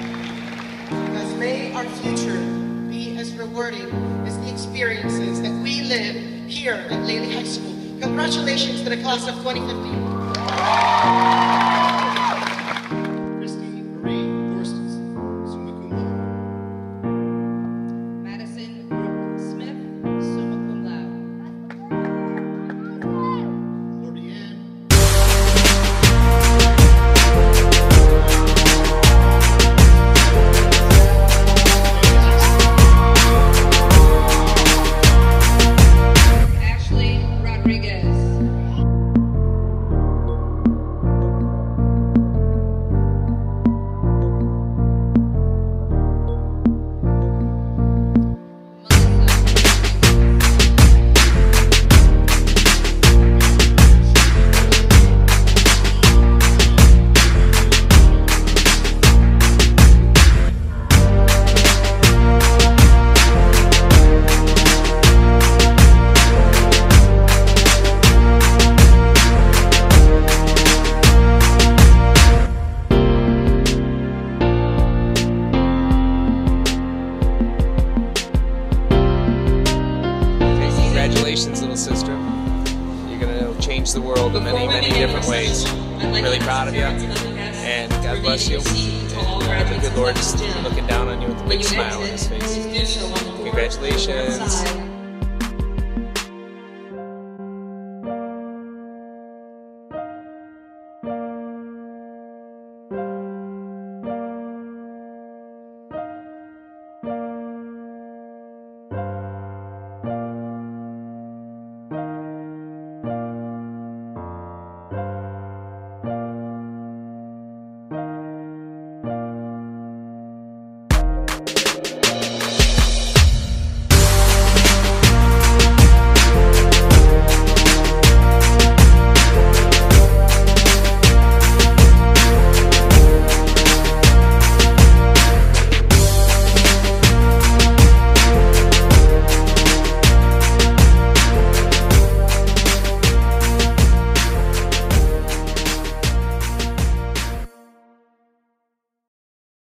May our future be as rewarding as the experiences that we live here at Lely High School. Congratulations to the class of 2015. Gonna change the world in many, many different ways. I'm really proud of you, and God bless you. And the good Lord is looking down on you with a big smile on His face. Congratulations.